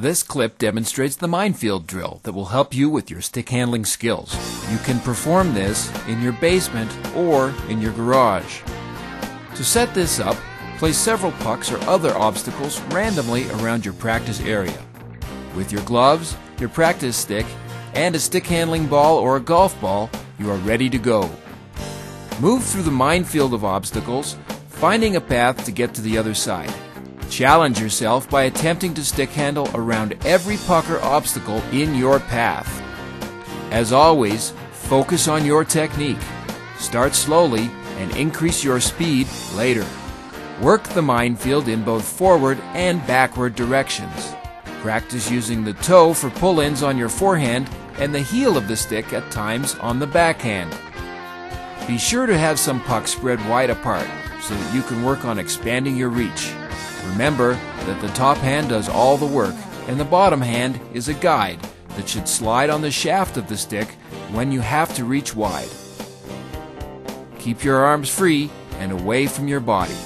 This clip demonstrates the minefield drill that will help you with your stick handling skills. You can perform this in your basement or in your garage. To set this up, place several pucks or other obstacles randomly around your practice area. With your gloves, your practice stick, and a stick handling ball or a golf ball, you are ready to go. Move through the minefield of obstacles, finding a path to get to the other side. Challenge yourself by attempting to stick handle around every puck or obstacle in your path. As always, focus on your technique. Start slowly and increase your speed later. Work the minefield in both forward and backward directions. Practice using the toe for pull ins on your forehand and the heel of the stick at times on the backhand. Be sure to have some pucks spread wide apart so that you can work on expanding your reach. Remember that the top hand does all the work and the bottom hand is a guide that should slide on the shaft of the stick when you have to reach wide. Keep your arms free and away from your body.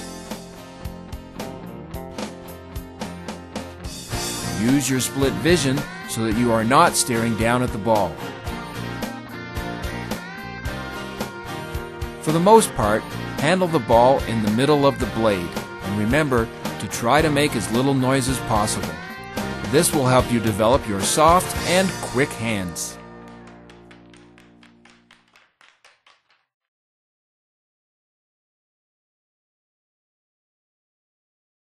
Use your split vision so that you are not staring down at the ball. For the most part, handle the ball in the middle of the blade and remember to try to make as little noise as possible. This will help you develop your soft and quick hands.